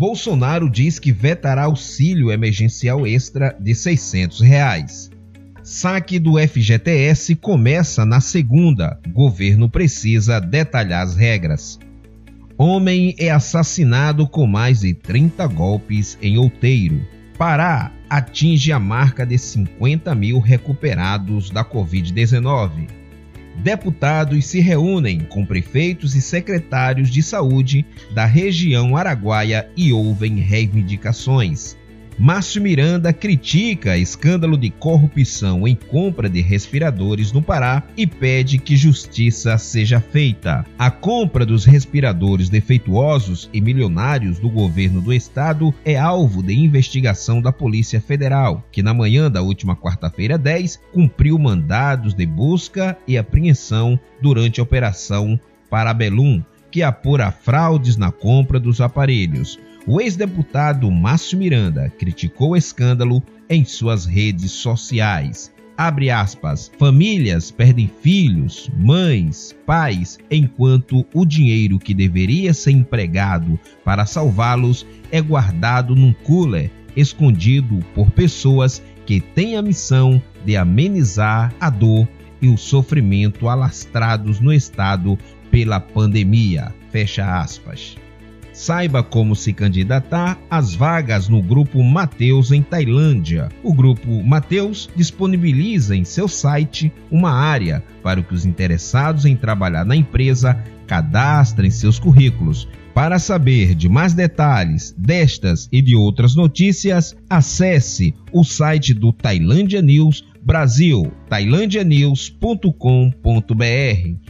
Bolsonaro diz que vetará auxílio emergencial extra de 600 reais. Saque do FGTS começa na segunda. Governo precisa detalhar as regras. Homem é assassinado com mais de 30 golpes em outeiro. Pará atinge a marca de 50 mil recuperados da Covid-19. Deputados se reúnem com prefeitos e secretários de saúde da região araguaia e ouvem reivindicações. Márcio Miranda critica escândalo de corrupção em compra de respiradores no Pará e pede que justiça seja feita. A compra dos respiradores defeituosos e milionários do governo do estado é alvo de investigação da Polícia Federal, que na manhã da última quarta-feira 10 cumpriu mandados de busca e apreensão durante a operação Parabellum, que apura fraudes na compra dos aparelhos. O ex-deputado Márcio Miranda criticou o escândalo em suas redes sociais. Abre aspas, famílias perdem filhos, mães, pais, enquanto o dinheiro que deveria ser empregado para salvá-los é guardado num cooler escondido por pessoas que têm a missão de amenizar a dor e o sofrimento alastrados no estado pela pandemia. Fecha aspas. Saiba como se candidatar às vagas no Grupo Mateus em Tailândia. O Grupo Mateus disponibiliza em seu site uma área para que os interessados em trabalhar na empresa cadastrem seus currículos. Para saber de mais detalhes destas e de outras notícias, acesse o site do Tailândia News Brasil, tailandianews.com.br.